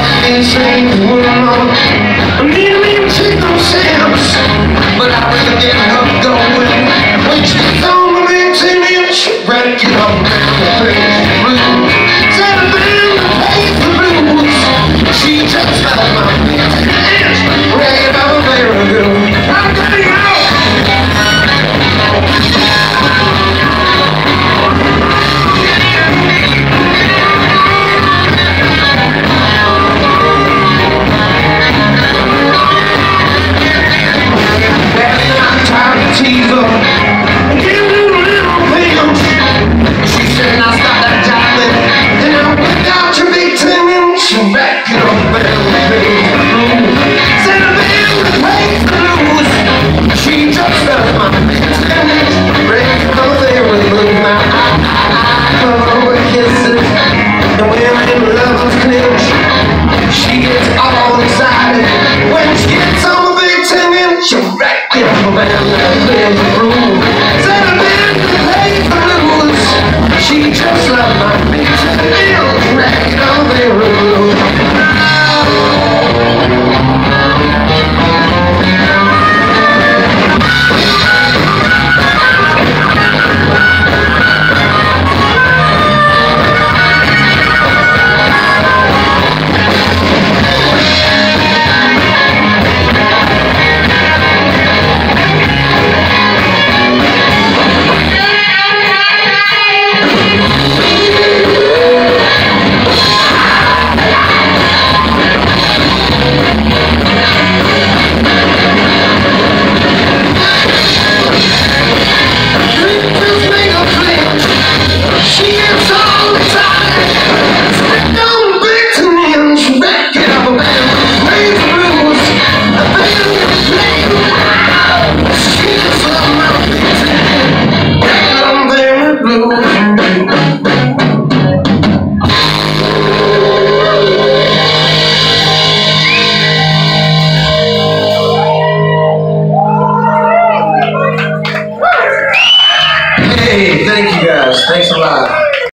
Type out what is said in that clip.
and take one. love of She gets all excited when she guys. Thanks a lot.